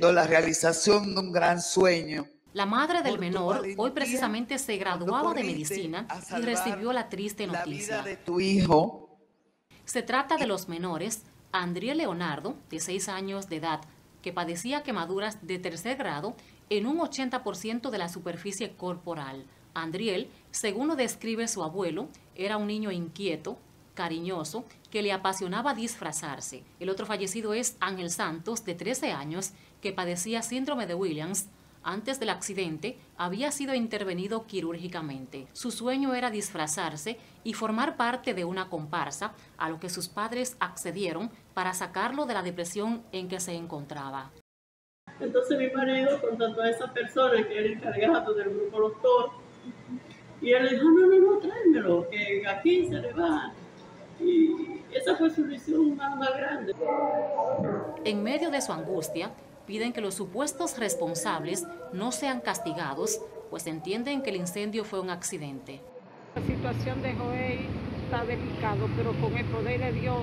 la realización de un gran sueño. La madre del menor hoy precisamente se graduaba de medicina y recibió la triste noticia. de tu hijo. Se trata de los menores Andriel Leonardo, de 6 años de edad, que padecía quemaduras de tercer grado en un 80% de la superficie corporal. Andriel, según lo describe su abuelo, era un niño inquieto, cariñoso, que le apasionaba disfrazarse. El otro fallecido es Ángel Santos, de 13 años, que padecía síndrome de Williams. Antes del accidente, había sido intervenido quirúrgicamente. Su sueño era disfrazarse y formar parte de una comparsa, a lo que sus padres accedieron para sacarlo de la depresión en que se encontraba. Entonces mi marido contactó a esa persona que era encargado del grupo Los Toros y él dijo, no, no, no, tráemelo, que aquí se le va. Y esa fue su En medio de su angustia, piden que los supuestos responsables no sean castigados, pues entienden que el incendio fue un accidente. La situación de Joey está delicado, pero con el poder de Dios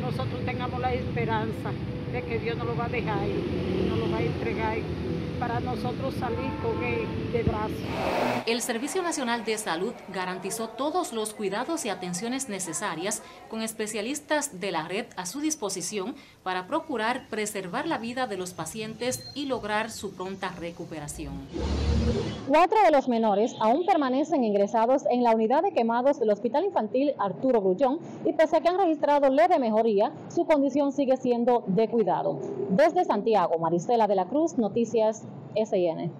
nosotros tengamos la esperanza de que Dios nos lo va a dejar nos lo va a entregar para nosotros salir con él de brazos. El Servicio Nacional de Salud garantizó todos los cuidados y atenciones necesarias con especialistas de la red a su disposición para procurar preservar la vida de los pacientes y lograr su pronta recuperación. Cuatro de los menores aún permanecen ingresados en la unidad de quemados del Hospital Infantil Arturo Grullón y pese a que han registrado leve mejoría, su condición sigue siendo de cuidado. Desde Santiago, Maristela de la Cruz, Noticias SIN.